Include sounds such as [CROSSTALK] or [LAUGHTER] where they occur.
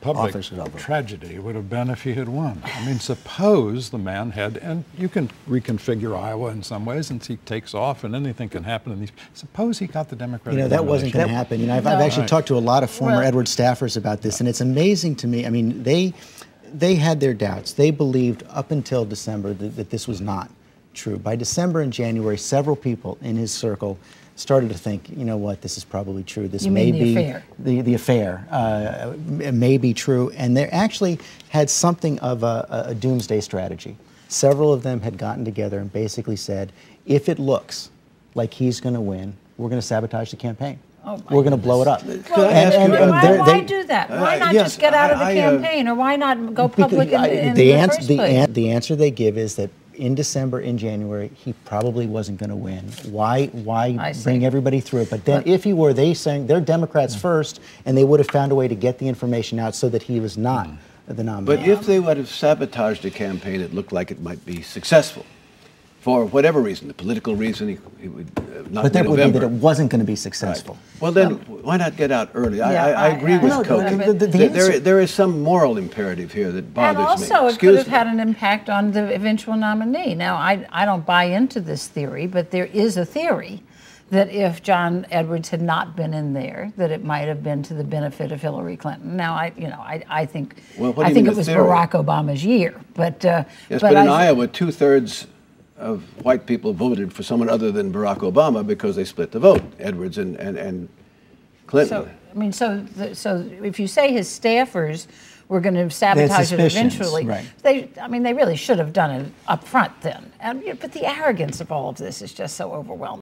public office is tragedy would have been if he had won. I mean, suppose the man had, and you can reconfigure Iowa in some ways, and he takes off, and anything can happen in these. Suppose he got the Democratic. You know, that wasn't going to happen. You know, I've, I've actually Right. talked to a lot of former Well- Edward staffers about this, and it's amazing to me. I mean, they they had their doubts. They believed up until December that, that this was not true. By December and January, several people in his circle started to think, you know what, this is probably true. This You may mean the be affair. the the affair uh, m- may be true, and they actually had something of a, a doomsday strategy. Several of them had gotten together and basically said, if it looks like he's going to win, we're going to sabotage the campaign. Oh, we're going to blow it up. Well, I ask you- why, and why, why they- do that? Why Uh, not yes, just get out of the I- I, uh, campaign, or why not go [LAUGHS] public in, I- in the, the answer, first the, place? an- the answer they give is that in December, in January, he probably wasn't going to win. Why? Why bring everybody through it? But then, if he were, they saying they're Democrats first, and they would have found a way to get the information out so that he was not mm-hmm. the nominee. But if they would have sabotaged a campaign, it looked like it might be successful. For whatever reason, the political reason, he, he would uh, not but that would be that it wasn't going to be Right. successful. Well, then, why not get out early? I, Yeah, I, I I- agree I- with No, Cokie. the- the- the There- there- there is some moral imperative here that bothers and also, me. it could Excuse have me. had an impact on the eventual nominee. Now, I, I don't buy into this theory, but there is a theory that if John Edwards had not been in there, that it might have been to the benefit of Hillary Clinton. Now, I, you know, I, I think, Well, I think it was theory? Barack Obama's year, but uh, Yes, but, in I, Iowa, two thirds of white people voted for someone other than Barack Obama because they split the vote, Edwards and, and, and Clinton. So, I mean, so, the, so if you say his staffers were going to sabotage it eventually, right. they, I mean, they really should have done it up front then. And, you know, but the arrogance of all of this is just so overwhelming.